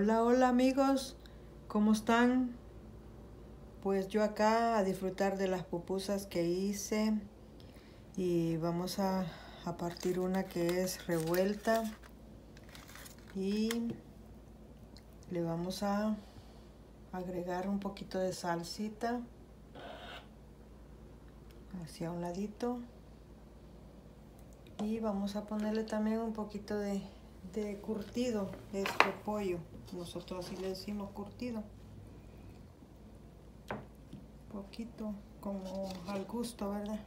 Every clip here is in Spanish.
Hola, hola amigos, ¿cómo están? Pues yo acá a disfrutar de las pupusas que hice. Y vamos a, a partir una que es revuelta. Y le vamos a agregar un poquito de salsita hacia un ladito. Y vamos a ponerle también un poquito de de curtido, de pollo. Nosotros así le decimos curtido. Poquito, como al gusto, ¿verdad?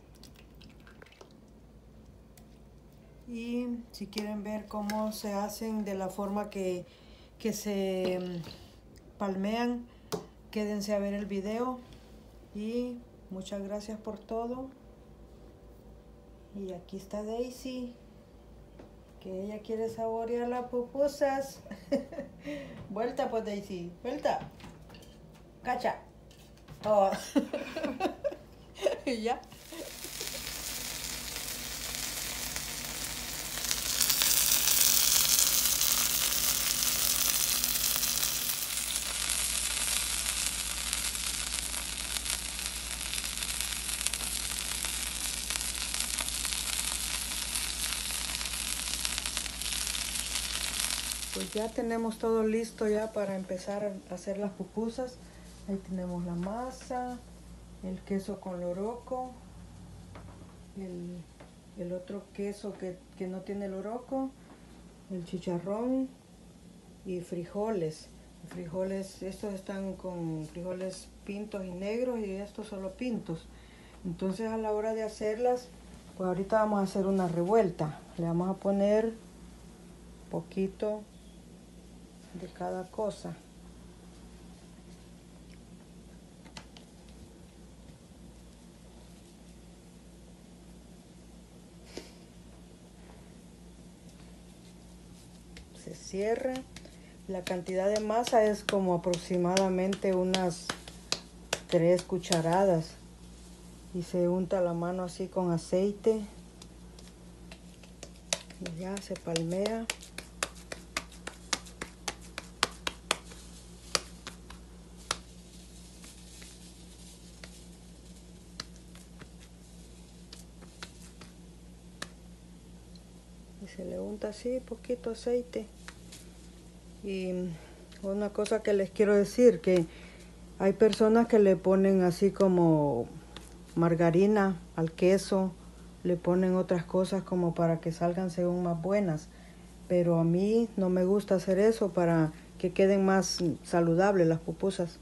Y si quieren ver cómo se hacen de la forma que, que se mm, palmean, quédense a ver el video. Y muchas gracias por todo. Y aquí está Daisy que ella quiere saborear las pupusas. vuelta pues Daisy, vuelta. Cacha. Oh. y ya. Pues ya tenemos todo listo ya para empezar a hacer las pupusas. Ahí tenemos la masa, el queso con loroco, el, otro queso que, que, no tiene loroco, el chicharrón y frijoles. Frijoles, estos están con frijoles pintos y negros y estos solo pintos. Entonces a la hora de hacerlas, pues ahorita vamos a hacer una revuelta. Le vamos a poner poquito de cada cosa. Se cierra. La cantidad de masa es como aproximadamente unas tres cucharadas y se unta la mano así con aceite y ya se palmea se le unta así poquito aceite. Y una cosa que les quiero decir que hay personas que le ponen así como margarina al queso le ponen otras cosas como para que salgan según más buenas. Pero a mí no me gusta hacer eso para que queden más saludables las pupusas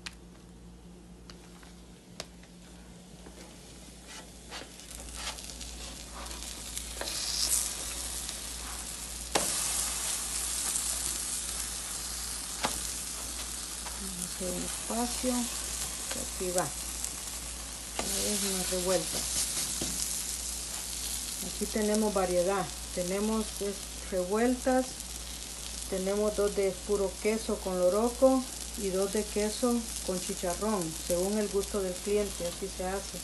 un espacio. Aquí va. Una revuelta. Aquí tenemos variedad. Tenemos revueltas tenemos dos de puro queso con loroco y dos de queso con chicharrón según el gusto del cliente así se hace